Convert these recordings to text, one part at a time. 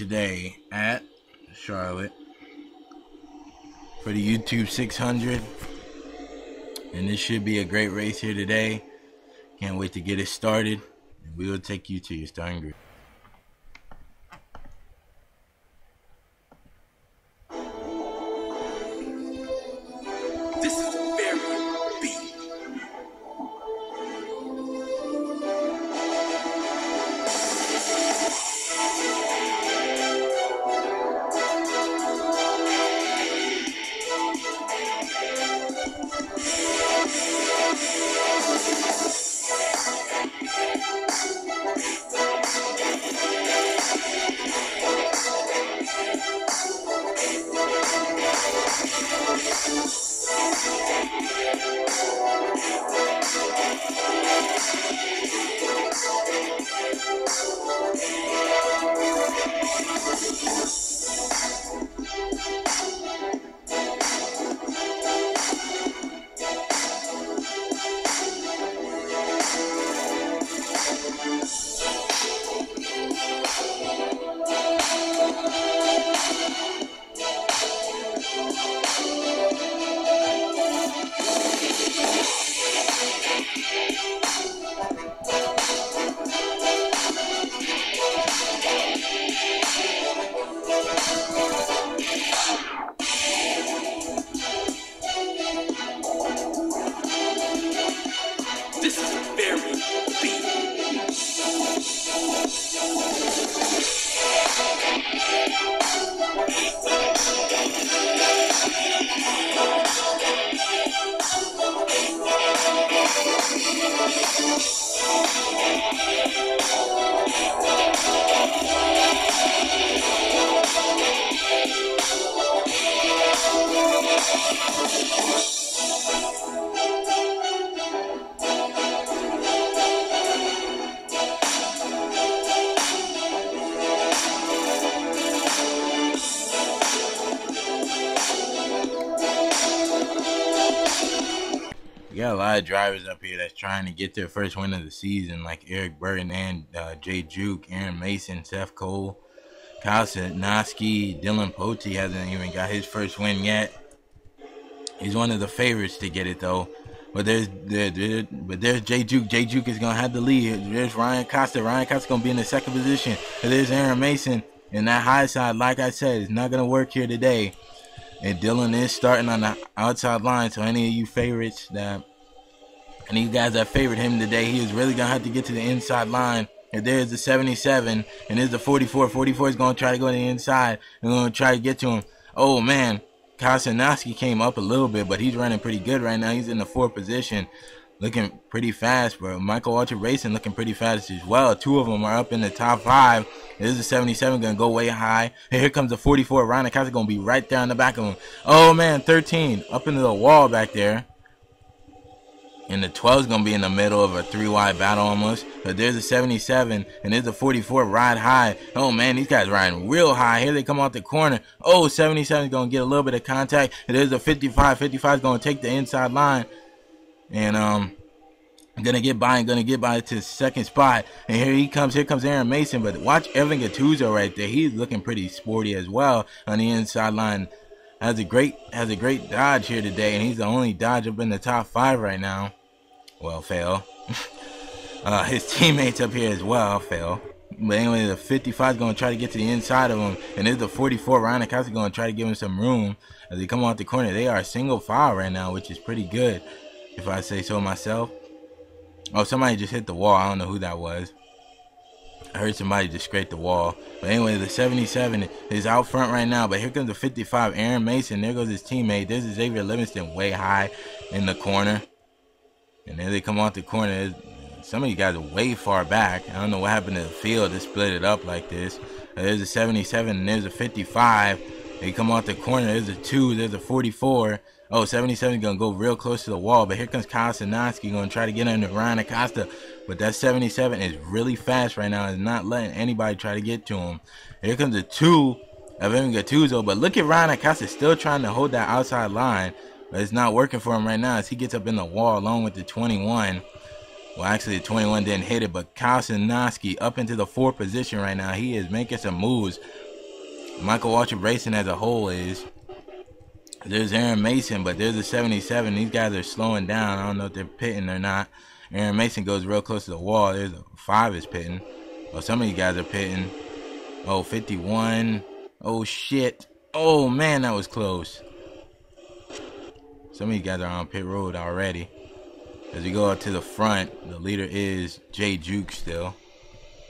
today at Charlotte for the YouTube 600 and this should be a great race here today. Can't wait to get it started. We will take you to your starting group. Of drivers up here that's trying to get their first win of the season, like Eric Burton and uh, Jay Juke, Aaron Mason, Seth Cole, Kyle Sitnowski, Dylan Pote hasn't even got his first win yet. He's one of the favorites to get it though. But there's there, there but there's Jay Juke. Jay Juke is gonna have the lead. There's Ryan Costa. Ryan Costa gonna be in the second position. There's Aaron Mason. And that high side, like I said, is not gonna work here today. And Dylan is starting on the outside line. So any of you favorites that any these guys that favored him today, he is really gonna have to get to the inside line. And there's the 77, and there's the 44. 44 is gonna try to go to the inside and gonna try to get to him. Oh man, Kosanowski came up a little bit, but he's running pretty good right now. He's in the fourth position, looking pretty fast, bro. Michael Waltrip Racing looking pretty fast as well. Two of them are up in the top five. There's the 77 gonna go way high. And here comes the 44. Ryan Acosta gonna be right there the back of him. Oh man, 13 up into the wall back there. And the 12 is going to be in the middle of a three wide battle almost. But there's a 77 and there's a 44 ride high. Oh man, these guys riding real high. Here they come out the corner. Oh, 77 is going to get a little bit of contact. And there's a 55. 55 is going to take the inside line. And, um, gonna get by and gonna get by to second spot. And here he comes. Here comes Aaron Mason. But watch Evan Gattuso right there. He's looking pretty sporty as well on the inside line. Has a great has a great dodge here today, and he's the only dodge up in the top five right now. Well, fail. uh, his teammates up here as well fail. But anyway, the 55 is going to try to get to the inside of him. And there's the 44. Ryan going to try to give him some room as they come off the corner. They are single file right now, which is pretty good, if I say so myself. Oh, somebody just hit the wall. I don't know who that was. I heard somebody just scrape the wall. But anyway, the 77 is out front right now. But here comes the 55, Aaron Mason. There goes his teammate. There's Xavier Livingston way high in the corner. And then they come off the corner. Some of you guys are way far back. I don't know what happened to the field to split it up like this. There's a 77 and there's a 55. They come off the corner. There's a 2. There's a 44. Oh, 77 is going to go real close to the wall. But here comes Kyle Sinoski going to try to get under Ryan Acosta. But that 77 is really fast right now. Is not letting anybody try to get to him. Here comes the 2 of Evan Gattuso. But look at Ryan Acosta still trying to hold that outside line. But it's not working for him right now as he gets up in the wall along with the 21. Well, actually, the 21 didn't hit it, but Kyle up into the fourth position right now. He is making some moves. Michael Waltrip Racing as a whole is. There's Aaron Mason, but there's a 77. These guys are slowing down. I don't know if they're pitting or not. Aaron Mason goes real close to the wall. There's a five is pitting. Well, some of you guys are pitting. Oh, 51. Oh, shit. Oh, man, that was close. Some of you guys are on pit road already. As we go up to the front, the leader is Jay Juke still.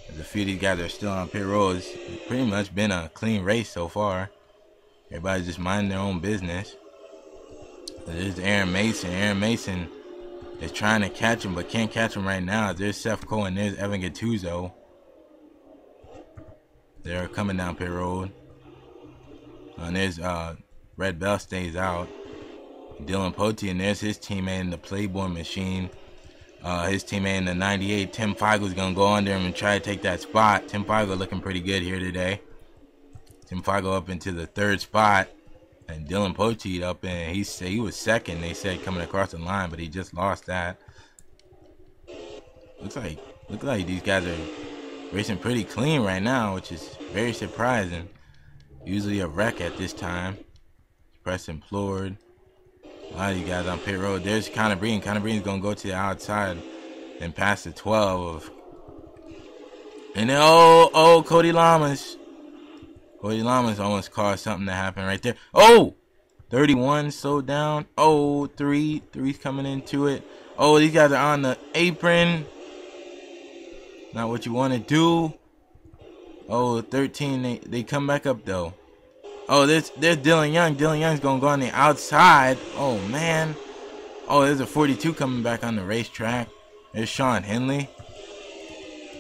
As a few of these guys are still on pit road. It's pretty much been a clean race so far. Everybody's just minding their own business. There's Aaron Mason. Aaron Mason is trying to catch him, but can't catch him right now. There's Seth Cohen. there's Evan Gattuso. They're coming down pit road. And there's uh, Red Bell stays out. Dylan Pote, and there's his teammate in the Playboy machine. Uh, his teammate in the 98, Tim Feigel's going to go under him and try to take that spot. Tim Feigel looking pretty good here today. Tim Feigel up into the third spot. And Dylan Pote up in, he said he was second, they said, coming across the line, but he just lost that. Looks like, looks like these guys are racing pretty clean right now, which is very surprising. Usually a wreck at this time. Preston Plord. A lot of you guys on pit road. There's Connor Breen. Connor Breen's gonna go to the outside and pass the 12 of. And then oh oh Cody Lamas. Cody Lamas almost caused something to happen right there. Oh! 31 slowed down. Oh, three. Three's coming into it. Oh, these guys are on the apron. Not what you want to do. Oh, 13. They, they come back up though. Oh, there's there's Dylan Young. Dylan Young's gonna go on the outside. Oh man. Oh, there's a 42 coming back on the racetrack. There's Sean Henley.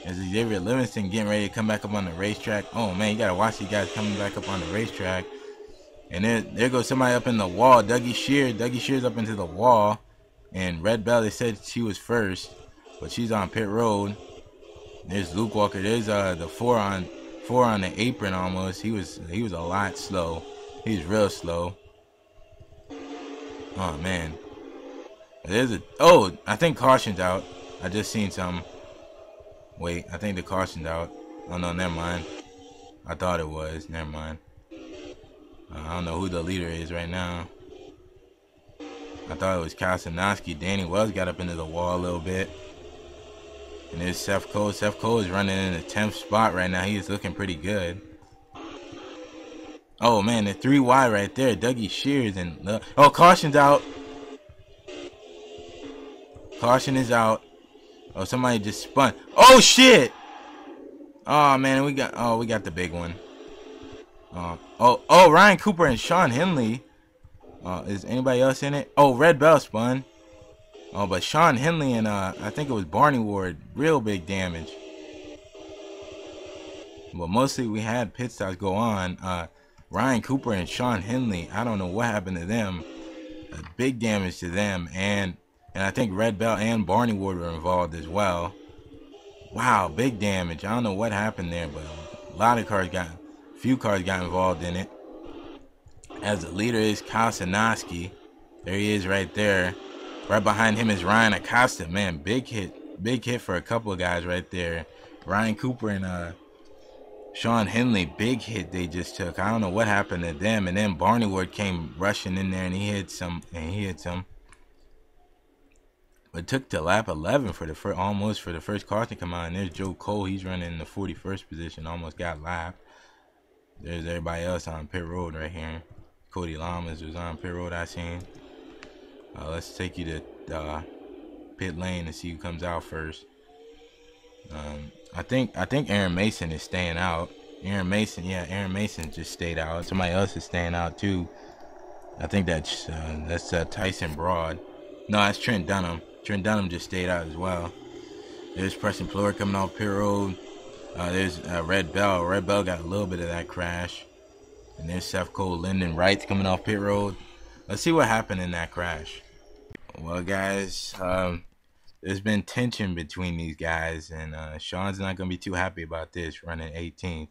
There's Xavier Livingston getting ready to come back up on the racetrack. Oh man, you gotta watch these guys coming back up on the racetrack. And there, there goes somebody up in the wall. Dougie Shear. Dougie Shear's up into the wall. And Red Bell, they said she was first. But she's on pit road. There's Luke Walker. There's uh the four on four on the apron almost. He was he was a lot slow. He's real slow. Oh man. There's a oh I think caution's out. I just seen some. Wait, I think the caution's out. Oh no, never mind. I thought it was. Never mind. Uh, I don't know who the leader is right now. I thought it was Kasanowski. Danny Wells got up into the wall a little bit. And there's Seth Cole. Seth Cole is running in the 10th spot right now. He is looking pretty good. Oh, man, the 3Y right there. Dougie Shears. and uh, Oh, caution's out. Caution is out. Oh, somebody just spun. Oh, shit! Oh, man, we got... Oh, we got the big one. Uh, oh, oh, Ryan Cooper and Sean Henley. Uh, is anybody else in it? Oh, Red Bell spun. Oh, but Sean Henley and uh, I think it was Barney Ward, real big damage. But mostly we had pit stops go on. Uh, Ryan Cooper and Sean Henley, I don't know what happened to them. Uh, big damage to them, and and I think Red Bell and Barney Ward were involved as well. Wow, big damage. I don't know what happened there, but a lot of cars got, few cars got involved in it. As the leader is Kyle. There he is right there. Right behind him is Ryan Acosta. Man, big hit. Big hit for a couple of guys right there. Ryan Cooper and uh, Sean Henley, big hit they just took. I don't know what happened to them. And then Barney Ward came rushing in there and he hit some and he hit some. But took to lap 11 for the first, almost for the first car to come out. And there's Joe Cole. He's running in the 41st position. Almost got lapped. There's everybody else on pit road right here. Cody Lamas was on pit road I seen. Uh, let's take you to uh, pit lane and see who comes out first. Um, I think I think Aaron Mason is staying out. Aaron Mason, yeah, Aaron Mason just stayed out. Somebody else is staying out too. I think that's uh, that's uh, Tyson Broad. No, that's Trent Dunham. Trent Dunham just stayed out as well. There's Preston Plord coming off pit road. Uh, there's uh, Red Bell. Red Bell got a little bit of that crash. And there's Seth Cole, Lyndon Wright coming off pit road. Let's see what happened in that crash. Well, guys, um, there's been tension between these guys, and uh, Sean's not gonna be too happy about this running 18th.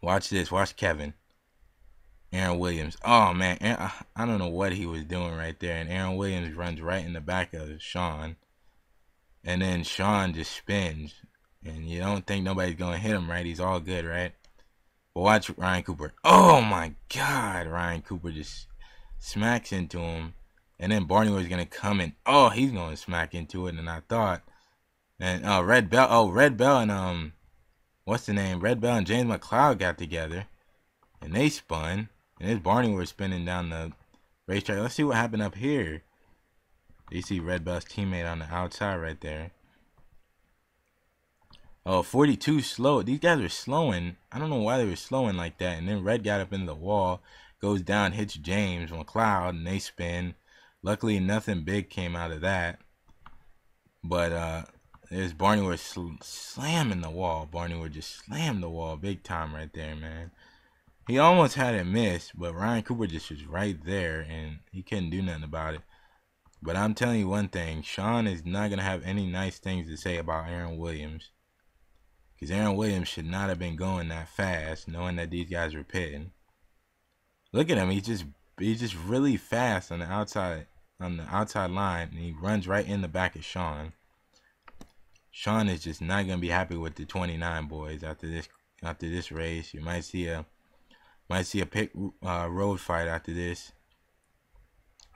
Watch this. Watch Kevin. Aaron Williams. Oh man, I don't know what he was doing right there, and Aaron Williams runs right in the back of Sean. And then Sean just spins. And you don't think nobody's going to hit him, right? He's all good, right? But watch Ryan Cooper. Oh my God. Ryan Cooper just smacks into him. And then Barney was to come and, oh, he's to smack into it. And I thought, and uh, Red Bell, oh, Red Bell and, um, what's the name? Red Bell and James McLeod got together. And they spun. And this Barney was spinning down the racetrack. Let's see what happened up here. You see Red Bell's teammate on the outside right there. Oh, 42 slow. These guys were slowing. I don't know why they were slowing like that. And then Red got up in the wall, goes down, hits James McLeod, and they spin. Luckily, nothing big came out of that. But uh, there's Barney was sl slamming the wall. Barney would just slam the wall big time right there, man. He almost had it missed, but Ryan Cooper just was right there, and he couldn't do nothing about it. But I'm telling you one thing, Sean is not going to have any nice things to say about Aaron Williams. Because Aaron Williams should not have been going that fast, knowing that these guys were pitting. Look at him, he's just he's just really fast on the outside on the outside line, and he runs right in the back of Sean. Sean is just not gonna be happy with the 29 boys after this after this race. You might see a might see a pick uh, road fight after this.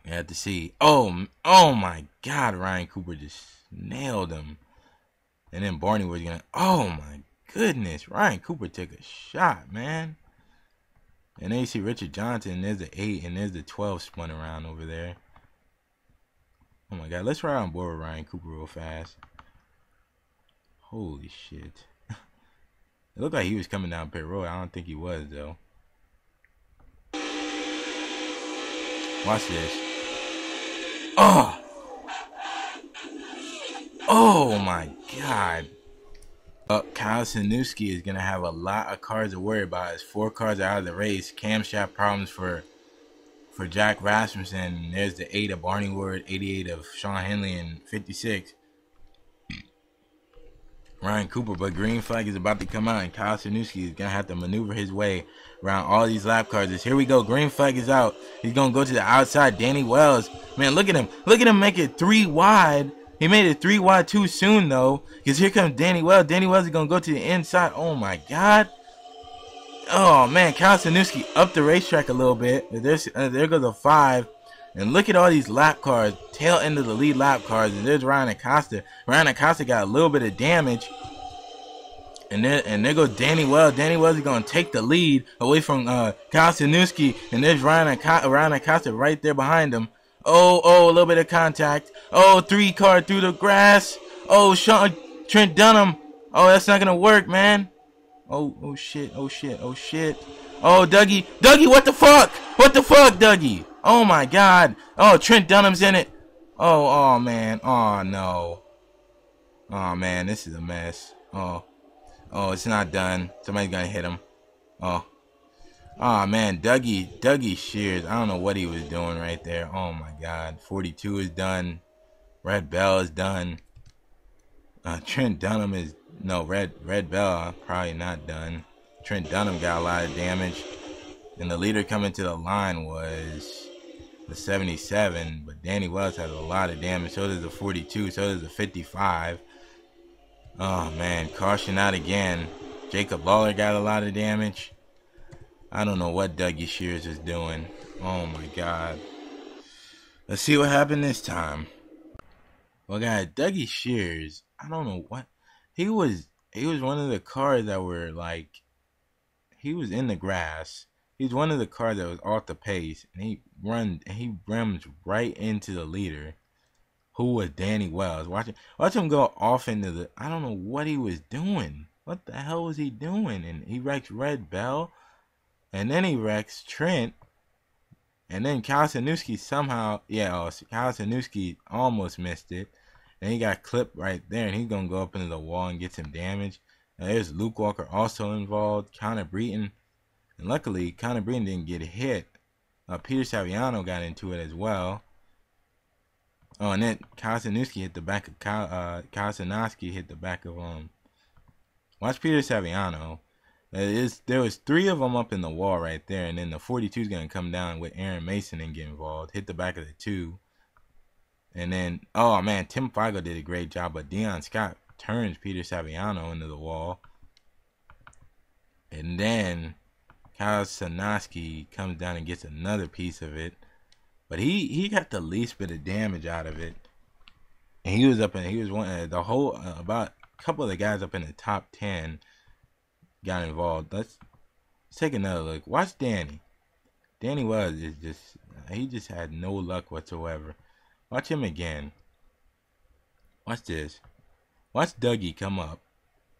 You have to see. Oh, oh my God! Ryan Cooper just nailed him. And then Barney was gonna. Oh my goodness! Ryan Cooper took a shot, man. And then you see Richard Johnson. There's the eight, and there's the twelve spun around over there. Oh my God! Let's ride on board with Ryan Cooper real fast. Holy shit! it looked like he was coming down pit road. I don't think he was though. Watch this. Oh! Oh my god. Uh, Kyle Sanuski is going to have a lot of cars to worry about. His four cars are out of the race. Camshaft problems for for Jack Rasmussen. There's the 8 of Barney Ward, 88 of Sean Henley, and 56. Ryan Cooper, but green flag is about to come out, and Kyle Sanuski is gonna have to maneuver his way around all these lap cars. Here we go, green flag is out. He's gonna go to the outside. Danny Wells, man, look at him, look at him make it three wide. He made it three wide too soon though, because here comes Danny Wells. Danny Wells is gonna go to the inside. Oh my God. Oh man, Kyle Sanuski up the racetrack a little bit. There's uh, there goes a five. And look at all these lap cars, tail end of the lead lap cars, and there's Ryan Acosta. Ryan Acosta got a little bit of damage. And then and there goes Danny Wells. Danny Wells is gonna take the lead away from uh Kyle. And there's Ryan Ryan Acosta right there behind him. Oh, oh, a little bit of contact. Oh, three car through the grass. Oh, Sean Trent Dunham. Oh, that's not gonna work, man. Oh, oh shit, oh shit, oh shit. Oh, Dougie, Dougie, what the fuck? What the fuck, Dougie? Oh my God. Oh, Trent Dunham's in it. Oh, oh man. Oh no. Oh man, this is a mess. Oh, oh, it's not done. Somebody's gonna hit him. Oh, oh man, Dougie, Dougie Shears. I don't know what he was doing right there. Oh my God. 42 is done. Red Bell is done. Uh, Trent Dunham is no Red Red Bell probably not done. Trent Dunham got a lot of damage. And the leader coming to the line was the 77, but Danny Wells has a lot of damage. So does the 42. So does the 55. Oh man, caution out again. Jacob Lawler got a lot of damage. I don't know what Dougie Shears is doing. Oh my god. Let's see what happened this time. Well, guys, Dougie Shears. I don't know what he was. He was one of the cars that were like. He was in the grass he's one of the cars that was off the pace, and he run he rims right into the leader, who was Danny Wells. Watch watch him go off into the. I don't know what he was doing. What the hell was he doing? And he wrecked Red Bell, and then he wrecks Trent, and then Kalsanuski somehow, yeah, oh, Kalsanuski almost missed it. And he got clipped right there, and he's gonna go up into the wall and get some damage. And there's Luke Walker also involved. Connor Breton and luckily, Connor Breen didn't get hit. Uh, Peter Saviano got into it as well. Oh, and then Kasanuski hit the back of Ka, uh, hit the back of um. Watch Peter Saviano. Is, there was three of them up in the wall right there, and then the 42 is gonna come down with Aaron Mason and get involved. Hit the back of the two. And then, oh man, Tim Figo did a great job, but Dion Scott turns Peter Saviano into the wall. And then Kyle Sanoski comes down and gets another piece of it. But he, he got the least bit of damage out of it. And he was up in, he was one, uh, the whole, uh, about a couple of the guys up in the top 10 got involved. Let's, let's take another look. Watch Danny. Danny was is just, he just had no luck whatsoever. Watch him again. Watch this. Watch Dougie come up.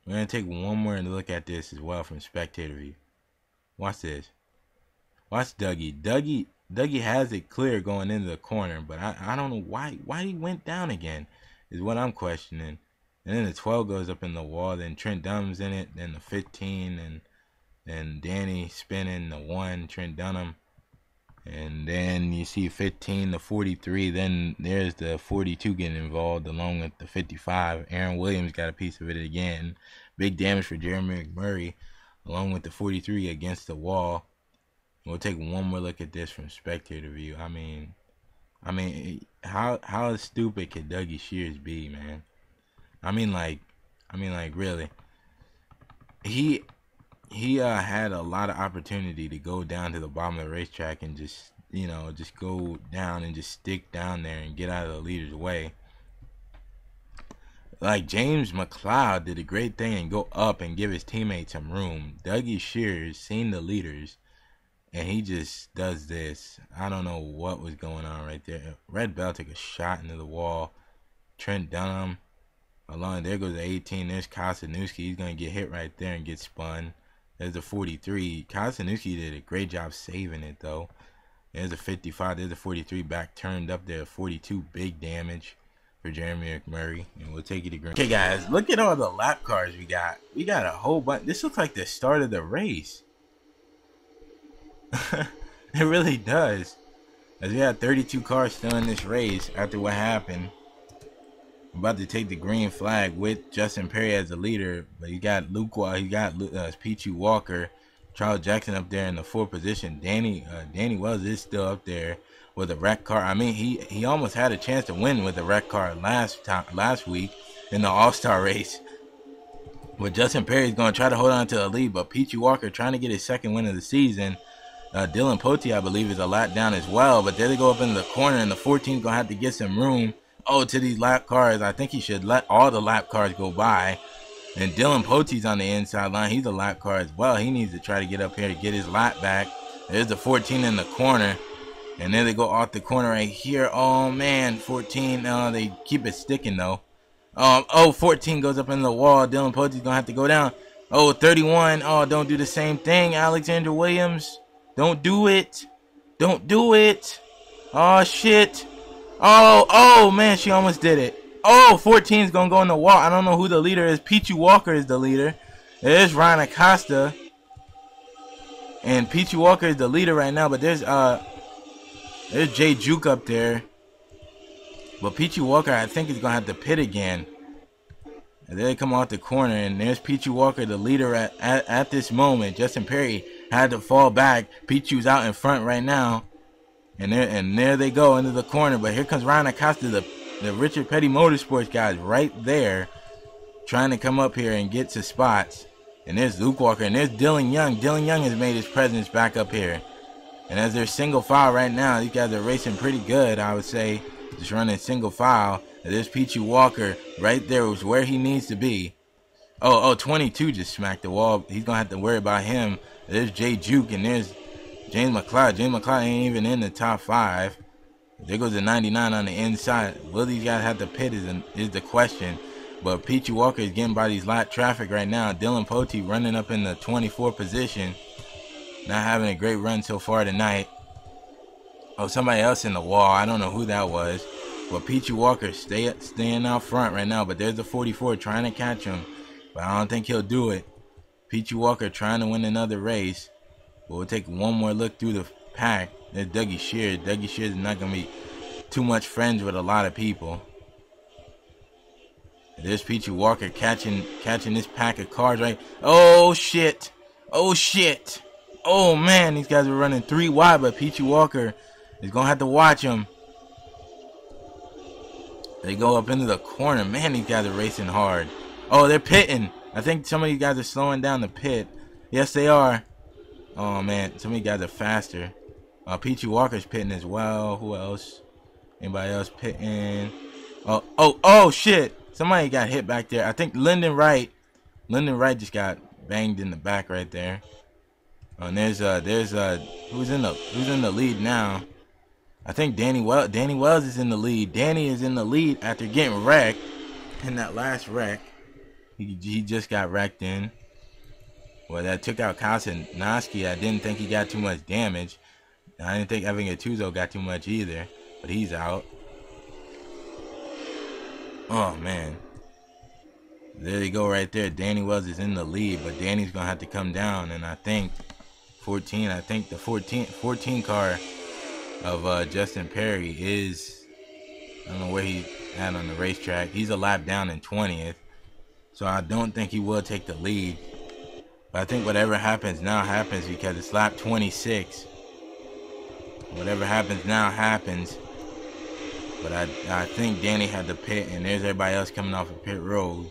We're to take one more and look at this as well from spectator view. Watch this. Watch Dougie. Dougie Dougie has it clear going into the corner, but I, I don't know why why he went down again is what I'm questioning. And then the 12 goes up in the wall. Then Trent Dunham's in it. Then the 15 and and Danny spinning the one. Trent Dunham. And then you see 15 to 43. Then there's the 42 getting involved along with the 55. Aaron Williams got a piece of it again. Big damage for Jeremy McMurray along with the 43 against the wall. We'll take one more look at this from spectator view. I mean, I mean, how how stupid could Dougie Shears be, man? I mean, like, I mean, like, really. He he uh, had a lot of opportunity to go down to the bottom of the racetrack and just you know just go down and just stick down there and get out of the leader's way like James McLeod did a great thing and go up and give his teammates some room. Dougie Shears seen the leaders and he just does this. I don't know what was going on right there. Red Bell took a shot into the wall. Trent Dunham along there goes the 18. There's Kosanuski. He's gonna get hit right there and get spun. There's the 43. Kosanuski did a great job saving it though. There's a 55. There's a 43 back turned up there. 42 big damage for Jeremy McMurray, and we'll take you to green. Okay, guys, look at all the lap cars we got. We got a whole bunch. This looks like the start of the race. it really does. As we had 32 cars still in this race after what happened. About to take the green flag with Justin Perry as the leader, but he got Luke. He got uh, Peachy Walker, Charles Jackson up there in the fourth position. Danny uh, Danny Wells is still up there with a wreck car. I mean, he he almost had a chance to win with a wreck car last time last week in the All Star race. But Justin Perry's going to try to hold on to the lead, but Peachy Walker trying to get his second win of the season. Uh, Dylan Poti, I believe, is a lap down as well. But there they go up in the corner, and the 14's going to have to get some room. Oh, to these lap cars. I think he should let all the lap cars go by. And Dylan Pote's on the inside line. He's a lap car as well. He needs to try to get up here to get his lap back. There's the 14 in the corner. And then they go off the corner right here. Oh, man. 14. Uh, they keep it sticking, though. Um, oh, 14 goes up in the wall. Dylan Pote's going to have to go down. Oh, 31. Oh, don't do the same thing. Alexander Williams. Don't do it. Don't do it. Oh, shit. Oh, oh, man. She almost did it. Oh, 14 is going to go in the wall. I don't know who the leader is. Peachy Walker is the leader. There's Ryan Acosta. And Peachy Walker is the leader right now. But there's uh there's Jay Juke up there. But Peachy Walker, I think, is going to have to pit again. And they come off the corner, and there's Peachy Walker, the leader at, at, at this moment. Justin Perry had to fall back. Peachy's out in front right now. And there, and there they go into the corner. But here comes Ryan Acosta, the, the Richard Petty Motorsports guys, right there, trying to come up here and get to spots. And there's Luke Walker, and there's Dylan Young. Dylan Young has made his presence back up here. And as they're single file right now, these guys are racing pretty good, I would say. Just running single file. And there's Peachy Walker right there was where he needs to be. Oh, oh, 22 just smacked the wall. He's going to have to worry about him. There's Jay Juke and there's James McLeod. James McLeod ain't even in the top five. There goes the 99 on the inside. Will these guys have to pit is, an, is the question. But Peachy Walker is getting by these light traffic right now. Dylan Pote running up in the 24 position. Not having a great run so far tonight. Oh, somebody else in the wall. I don't know who that was. But Peachy Walker stay staying out front right now. But there's the 44 trying to catch him. But I don't think he'll do it. Peachy Walker trying to win another race. But we'll take one more look through the pack. There's Dougie Shears. Dougie Shears is not going to be too much friends with a lot of people. There's Peachy Walker catching catching this pack of cars right. Oh shit. Oh shit. Oh man, these guys are running three wide, but Peachy Walker is gonna have to watch him. They go up into the corner. Man, these guys are racing hard. Oh, they're pitting. I think some of these guys are slowing down the pit. Yes, they are. Oh, man. Some of guys are faster. Uh, Peachy Walker's pitting as well. Who else? Anybody else pitting? Oh, oh, oh, shit. Somebody got hit back there. I think Lyndon Wright. Lyndon Wright just got banged in the back right there. Oh, and there's uh there's uh who's in the who's in the lead now? I think Danny well Danny Wells is in the lead. Danny is in the lead after getting wrecked in that last wreck. He he just got wrecked in. Well, that took out Kosanoski. I didn't think he got too much damage. I didn't think Evan Gattuso got too much either, but he's out. Oh man. There you go right there. Danny Wells is in the lead, but Danny's gonna have to come down, and I think 14. I think the 14 14 car of uh, Justin Perry is I don't know where he's at on the racetrack. He's a lap down in 20th, so I don't think he will take the lead. But I think whatever happens now happens because it's lap 26. Whatever happens now happens. But I I think Danny had the pit, and there's everybody else coming off of pit road.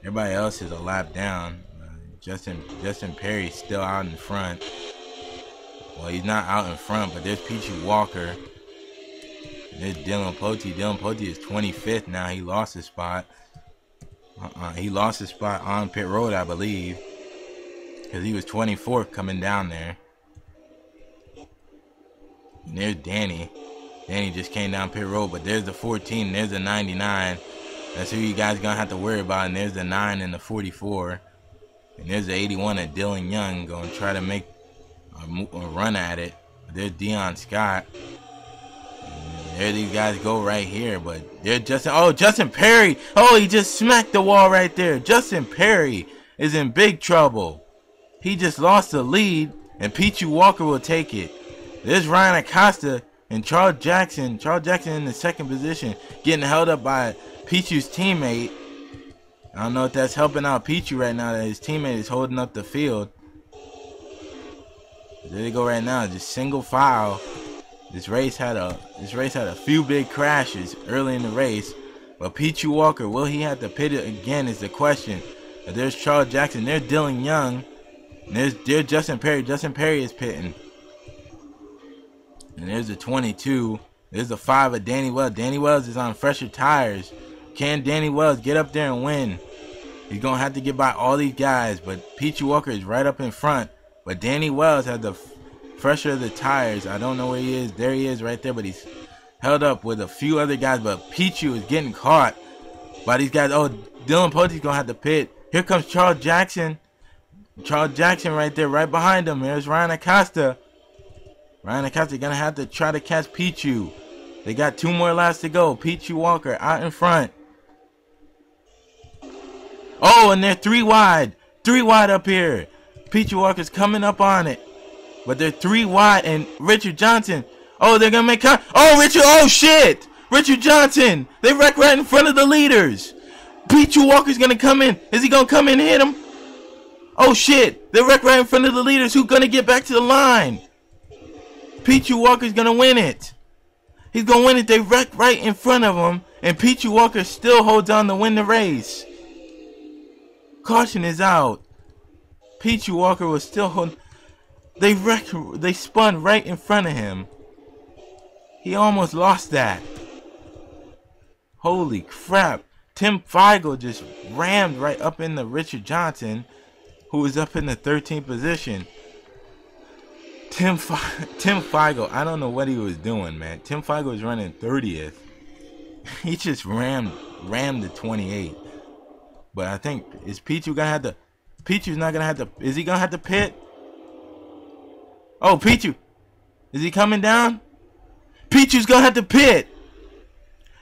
Everybody else is a lap down. Uh, Justin Justin Perry's still out in front. Well, he's not out in front, but there's Peachy Walker. There's Dylan Pote. Dylan Pote is 25th now. He lost his spot. Uh-uh. He lost his spot on pit road, I believe, because he was 24th coming down there. And there's Danny. Danny just came down pit road, but there's the 14. There's the 99. That's who you guys gonna have to worry about. And there's the 9 and the 44. And there's the 81 of Dylan Young to try to make a, a run at it. There's Dion Scott. There these guys go right here, but they're Justin. Oh, Justin Perry. Oh, he just smacked the wall right there. Justin Perry is in big trouble. He just lost the lead, and Peachy Walker will take it. There's Ryan Acosta and Charles Jackson. Charles Jackson in the second position, getting held up by Peachy's teammate. I don't know if that's helping out Peachy right now that his teammate is holding up the field. There they go right now, just single file. This race had a this race had a few big crashes early in the race, but Peachy Walker will he have to pit it again is the question. But there's Charles Jackson, there's Dylan Young, and there's there's Justin Perry. Justin Perry is pitting, and there's the 22. There's the five of Danny Wells. Danny Wells is on fresher tires. Can Danny Wells get up there and win? He's gonna have to get by all these guys, but Peachy Walker is right up in front. But Danny Wells had the of the tires. I don't know where he is. There he is right there, but he's held up with a few other guys. But Peachy is getting caught by these guys. Oh, Dylan Pote's gonna have to pit. Here comes Charles Jackson. Charles Jackson right there, right behind him. There's Ryan Acosta. Ryan Acosta gonna have to try to catch Peachy. They got two more laps to go. Peachy Walker out in front. Oh, and they're three wide. Three wide up here. Peachy Walker's coming up on it. But they're three wide and Richard Johnson. Oh, they're gonna make con- Oh Richard oh shit! Richard Johnson! They wreck right in front of the leaders. Peachy Walker's gonna come in. Is he gonna come in and hit him? Oh shit! They wreck right in front of the leaders. Who's gonna get back to the line? Peachy Walker's gonna win it. He's gonna win it. They wreck right in front of him, and Peachy Walker still holds on to win the race. Caution is out. Peachy Walker was still holding. They wreck, they spun right in front of him. He almost lost that. Holy crap. Tim Feigl just rammed right up into Richard Johnson, who was up in the 13th position. Tim Fe- Tim Feigl, I don't know what he was doing, man. Tim Feigl was running 30th. He just rammed rammed the 28. But I think is Peachy gonna have to Peachy's not gonna have to is he gonna have to pit? Oh Peachy is he coming down? Peachy's gonna have to pit.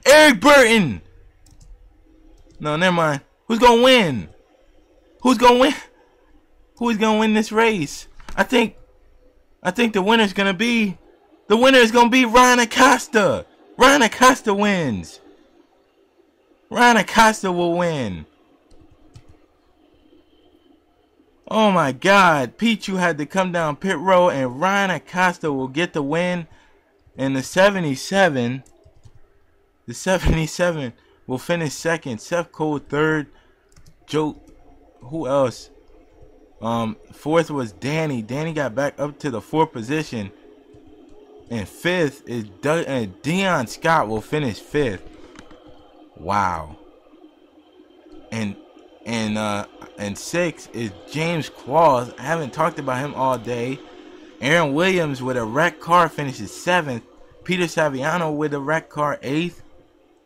Eric Burton. No, never mind. Who's gonna win? Who's gonna win? Who's gonna win this race? I think I think the winner's gonna be the winner is gonna be Ryan Acosta. Ryan Acosta wins. Ryan Acosta will win. Oh my God. Peachy had to come down pit row, and Ryan Acosta will get the win in the 77. The 77 will finish second. Seth Cole third. Joe, who else? Um, fourth was Danny. Danny got back up to the fourth position. And fifth is Doug, and Dion Scott will finish fifth. Wow. And and uh and six is James Qualls. I haven't talked about him all day. Aaron Williams with a wreck car finishes seventh. Peter Saviano with a wreck car eighth.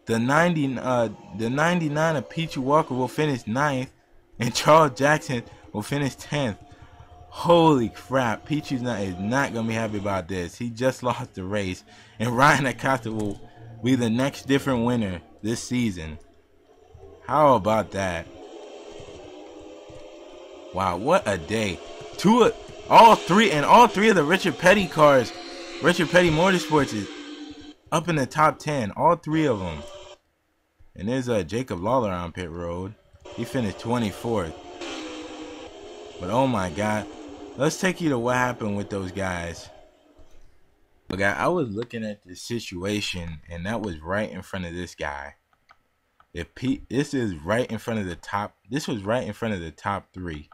The 90 uh the 99 of Peachy Walker will finish ninth. And Charles Jackson will finish 10th. Holy crap, Peachy's not is not gonna be happy about this. He just lost the race. And Ryan Acosta will be the next different winner this season. How about that? Wow, what a day. Two of all three and all three of the Richard Petty cars, Richard Petty Motorsports is up in the top 10. All three of them. And there's uh, Jacob Lawler on pit road. He finished 24th. But oh my god. Let's take you to what happened with those guys. Look, I was looking at the situation, and that was right in front of this guy. If Pete, this is right in front of the top. This was right in front of the top three.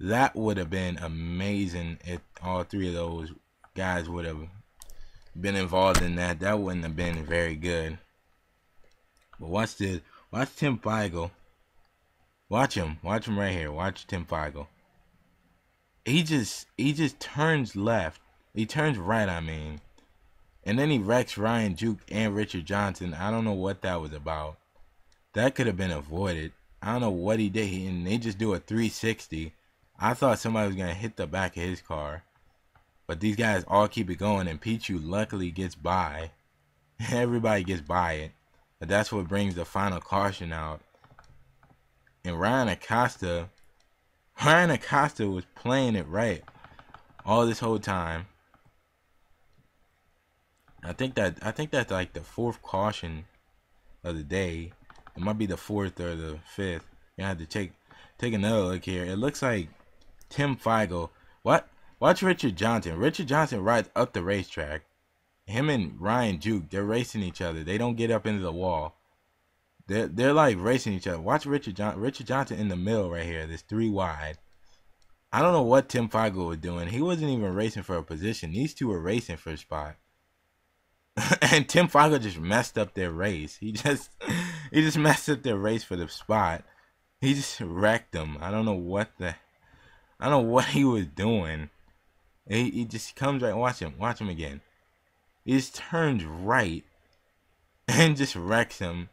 That would have been amazing if all three of those guys would have been involved in that. That wouldn't have been very good. But watch this. Watch Tim Feigl. Watch him. Watch him right here. Watch Tim Feigl. He just he just turns left. He turns right, I mean. And then he wrecks Ryan Juke and Richard Johnson. I don't know what that was about. That could have been avoided. I don't know what he did. And they just do a 360. I thought somebody was going to hit the back of his car. But these guys all keep it going. And Peachy luckily gets by. Everybody gets by it. But that's what brings the final caution out. And Ryan Acosta, Ryan Acosta was playing it right all this whole time. I think that I think that's like the fourth caution of the day. It might be the fourth or the fifth. You have to take take another look here. It looks like Tim Feigl. What? Watch Richard Johnson. Richard Johnson rides up the racetrack. Him and Ryan Juke, they're racing each other. They don't get up into the wall. They're they're like racing each other. Watch Richard John Richard Johnson in the middle right here. This three wide. I don't know what Tim Feigl was doing. He wasn't even racing for a position. These two were racing for a spot. and Tim Feigl just messed up their race. He just he just messed up their race for the spot. He just wrecked them. I don't know what the I don't know what he was doing. He, he just comes right. Watch him. Watch him again. He just turns right and just wrecks him.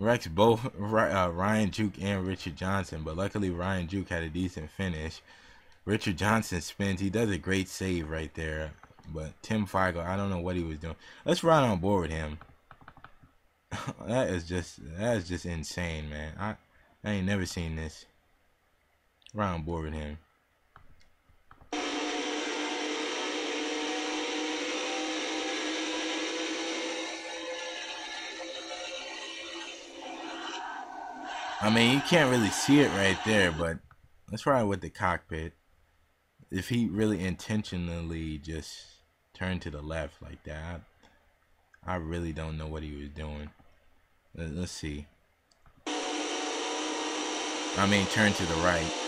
Wrecks both uh, Ryan Juke and Richard Johnson, but luckily Ryan Juke had a decent finish. Richard Johnson spins. He does a great save right there. But Tim Feigl, I don't know what he was doing. Let's ride on board with him. that is just that is just insane, man. I I ain't never seen this. On board with him. I mean, you can't really see it right there, but let's ride with the cockpit. If he really intentionally just turned to the left like that, I, I really don't know what he was doing. Let's see. I mean, turn to the right.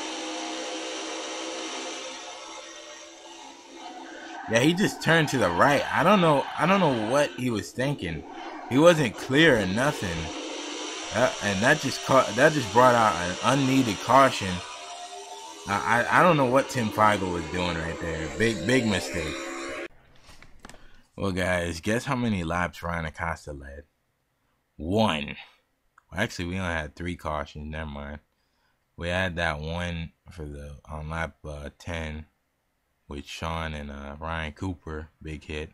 Yeah, he just turned to the right. I don't know. I don't know what he was thinking. He wasn't clear or nothing. And that just caught, that just brought out an unneeded caution. I, I, I don't know what Tim Feigl was doing right there. Big big mistake. Well, guys, guess how many laps Ryan Acosta led? One. Well, actually, we only had three cautions. Never mind. We had that one for the on lap uh, ten with Sean and uh, Ryan Cooper, big hit.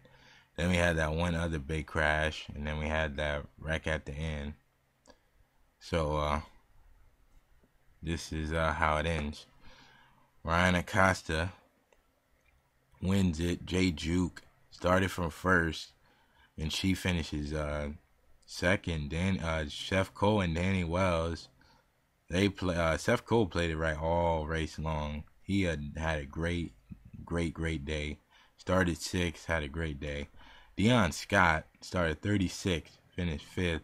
Then we had that one other big crash, and then we had that wreck at the end. So uh, this is uh, how it ends. Ryan Acosta wins it. Jay Juke started from first, and she finishes uh, second. Dan uh, Seth Cole and Danny Wells. They play. Uh, Seth Cole played it right all race long. He had had a great, great, great day. Started sixth, had a great day. Dion Scott started 36th, finished fifth.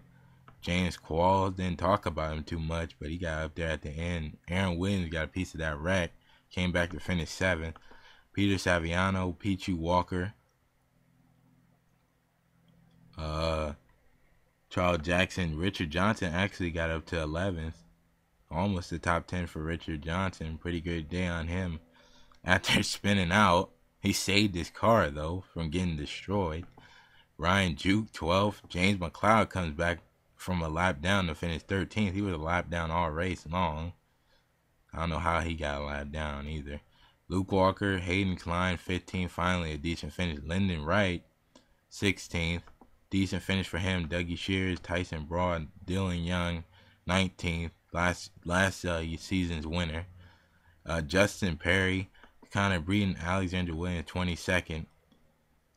James Qualls didn't talk about him too much, but he got up there at the end. Aaron Williams got a piece of that wreck, came back to finish seventh. Peter Saviano, Pichu Walker, uh, Charles Jackson, Richard Johnson actually got up to 11th, almost the top 10 for Richard Johnson. Pretty good day on him. After spinning out, he saved his car though from getting destroyed. Ryan Juke 12th. James McLeod comes back from a lap down to finish 13th. He was a lap down all race long. I don't know how he got a lap down either. Luke Walker, Hayden Klein, 15th. Finally, a decent finish. Lyndon Wright, 16th. Decent finish for him. Dougie Shears, Tyson Broad, Dylan Young, 19th. Last last uh, season's winner. Uh, Justin Perry, Connor Breeden, Alexander Williams, 22nd.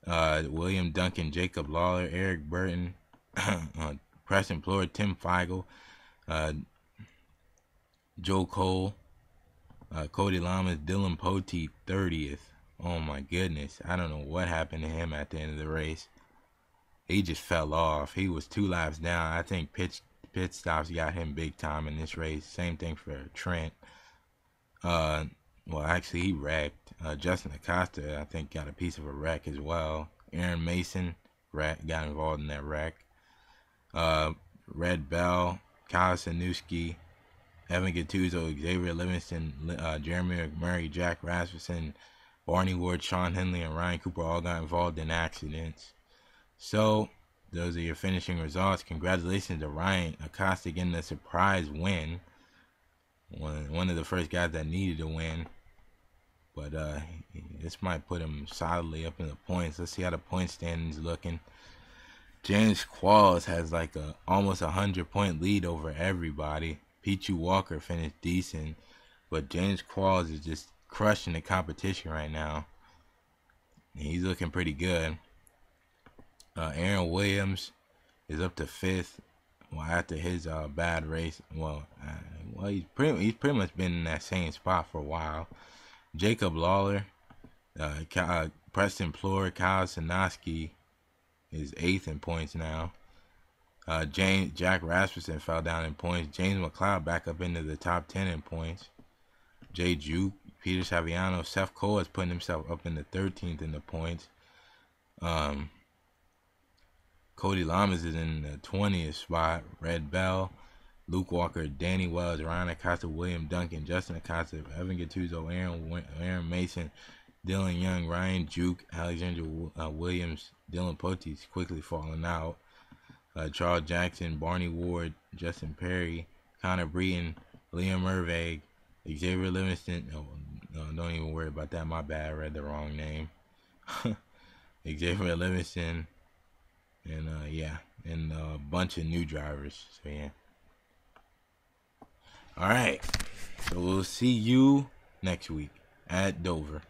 Uh, William Duncan, Jacob Lawler, Eric Burton, uh, Preston Plord, Tim Feigl, uh, Joe Cole, uh, Cody Lamas, Dylan Poteet, 30th. Oh my goodness. I don't know what happened to him at the end of the race. He just fell off. He was two laps down. I think pit, pit stops got him big time in this race. Same thing for Trent. Uh, well, actually, he wrecked. Uh, Justin Acosta, I think, got a piece of a wreck as well. Aaron Mason got involved in that wreck. Uh, Red Bell, Kyle Sanuski, Evan Gattuso, Xavier Livingston, uh, Jeremy McMurray, Jack Rasmussen, Barney Ward, Sean Henley, and Ryan Cooper all got involved in accidents. So, those are your finishing results. Congratulations to Ryan Acosta getting the surprise win. One, one of the first guys that needed to win. But uh, this might put him solidly up in the points. Let's see how the point standings looking. James Qualls has like a almost a hundred point lead over everybody. Pichu Walker finished decent, but James Qualls is just crushing the competition right now. He's looking pretty good. Uh, Aaron Williams is up to fifth. Well, after his uh, bad race, well, uh, well, he's pretty he's pretty much been in that same spot for a while. Jacob Lawler, uh, uh Preston Plord, Kyle Sanoski is eighth in points now. Uh, James Jack Rasmussen fell down in points. James McLeod back up into the top ten in points. Jay Juke, Peter Saviano, Seth Cole is putting himself up in the 13th in the points. Um, Cody Lamas is in the 20th spot. Red Bell, Luke Walker, Danny Wells, Ryan Acosta, William Duncan, Justin Acosta, Evan Gattuso, Aaron Aaron Mason, Dylan Young, Ryan Juke, Alexander uh, Williams, Dylan Poteet's quickly falling out. Uh, Charles Jackson, Barney Ward, Justin Perry, Connor Breeden, Liam Merveg, Xavier Livingston. Oh, no, don't even worry about that. My bad. I read the wrong name. Xavier Livingston, and uh, yeah, and a bunch of new drivers. So yeah. All right. So we'll see you next week at Dover.